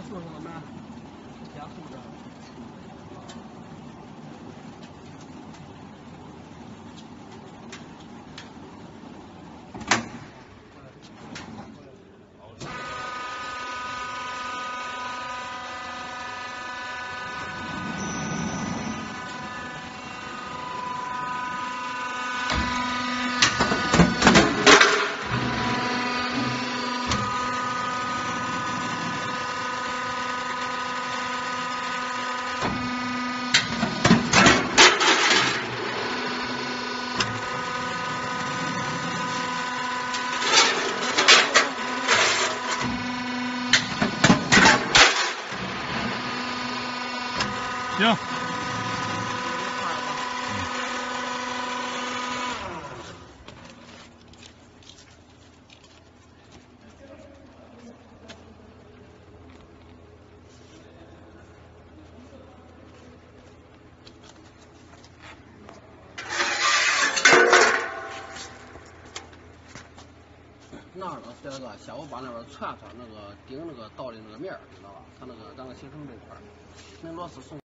结束了，怎么？行。那老呢，三，下午把那边串串那个顶那个倒的那个面儿，知道吧？他那个咱个行程这块儿，那螺丝送。